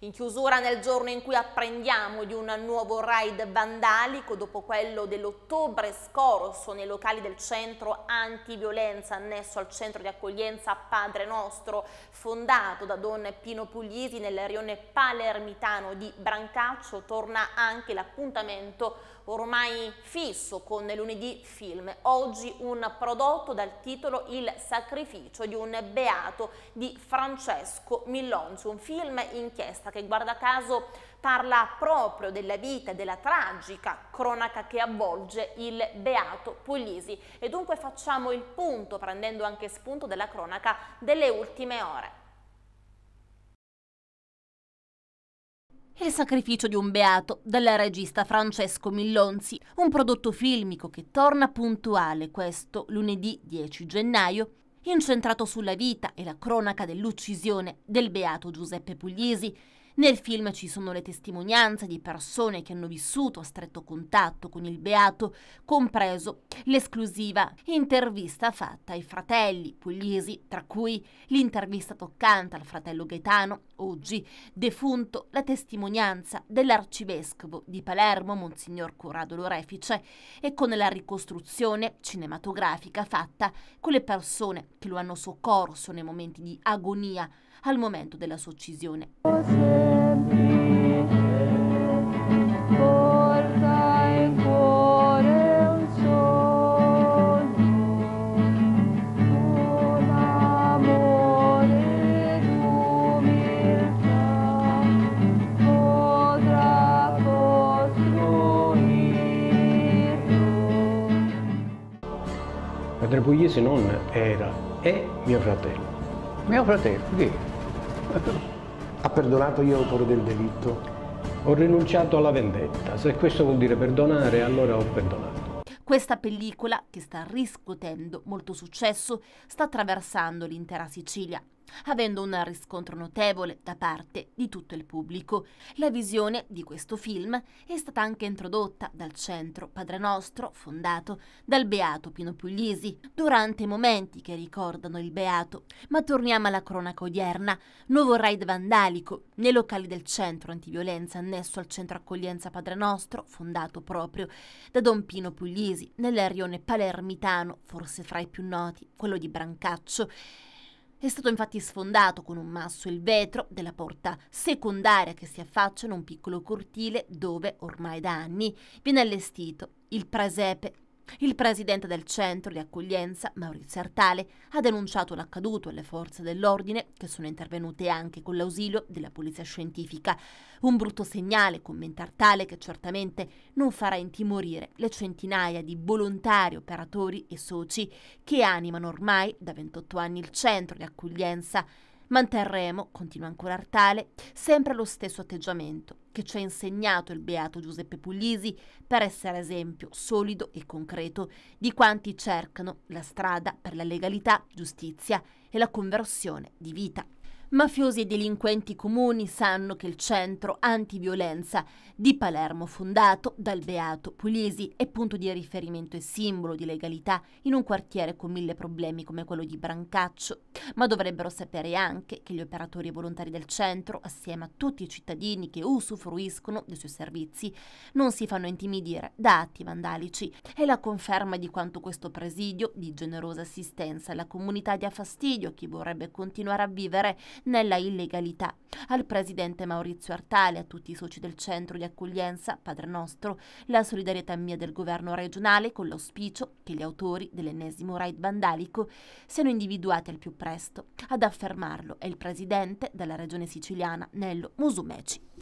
In chiusura nel giorno in cui apprendiamo di un nuovo raid vandalico dopo quello dell'ottobre scorso nei locali del centro antiviolenza annesso al centro di accoglienza Padre Nostro fondato da Don Pino Puglisi nel rione palermitano di Brancaccio torna anche l'appuntamento ormai fisso con lunedì film. Oggi un prodotto dal titolo Il sacrificio di un beato di Francesco Millonzi, un film inchiesta che guarda caso parla proprio della vita e della tragica cronaca che avvolge il beato Puglisi e dunque facciamo il punto prendendo anche spunto della cronaca delle ultime ore. Il sacrificio di un beato del regista Francesco Millonzi, un prodotto filmico che torna puntuale questo lunedì 10 gennaio, incentrato sulla vita e la cronaca dell'uccisione del beato Giuseppe Puglisi, nel film ci sono le testimonianze di persone che hanno vissuto a stretto contatto con il beato, compreso l'esclusiva intervista fatta ai fratelli Puglisi, tra cui l'intervista toccante al fratello Gaetano, oggi defunto, la testimonianza dell'arcivescovo di Palermo, Monsignor Corrado Lorefice, e con la ricostruzione cinematografica fatta con le persone che lo hanno soccorso nei momenti di agonia al momento della sua uccisione. Padre Pugliese non era, è mio fratello. Mio fratello, che? Ha perdonato gli autori del delitto? Ho rinunciato alla vendetta. Se questo vuol dire perdonare, allora ho perdonato. Questa pellicola, che sta riscuotendo molto successo, sta attraversando l'intera Sicilia avendo un riscontro notevole da parte di tutto il pubblico. La visione di questo film è stata anche introdotta dal centro Padre Nostro, fondato dal Beato Pino Puglisi, durante momenti che ricordano il Beato. Ma torniamo alla cronaca odierna. Nuovo raid vandalico nei locali del centro antiviolenza annesso al centro accoglienza Padre Nostro, fondato proprio da Don Pino Puglisi, nel rione palermitano, forse fra i più noti, quello di Brancaccio. È stato infatti sfondato con un masso il vetro della porta secondaria che si affaccia in un piccolo cortile dove, ormai da anni, viene allestito il presepe il presidente del centro di accoglienza, Maurizio Artale, ha denunciato l'accaduto alle forze dell'ordine, che sono intervenute anche con l'ausilio della polizia scientifica. Un brutto segnale, commenta Artale, che certamente non farà intimorire le centinaia di volontari, operatori e soci che animano ormai da 28 anni il centro di accoglienza Manterremo, continua ancora Artale, sempre lo stesso atteggiamento che ci ha insegnato il beato Giuseppe Puglisi per essere esempio solido e concreto di quanti cercano la strada per la legalità, giustizia e la conversione di vita. Mafiosi e delinquenti comuni sanno che il centro antiviolenza di Palermo, fondato dal Beato Puglisi, è punto di riferimento e simbolo di legalità in un quartiere con mille problemi come quello di Brancaccio, ma dovrebbero sapere anche che gli operatori volontari del centro, assieme a tutti i cittadini che usufruiscono dei suoi servizi, non si fanno intimidire da atti vandalici. È la conferma di quanto questo presidio di generosa assistenza alla comunità dia fastidio a chi vorrebbe continuare a vivere nella illegalità. Al presidente Maurizio Artale, a tutti i soci del centro di accoglienza Padre Nostro, la solidarietà mia del governo regionale con l'auspicio che gli autori dell'ennesimo raid vandalico siano individuati al più presto. Ad affermarlo è il presidente della regione siciliana Nello Musumeci.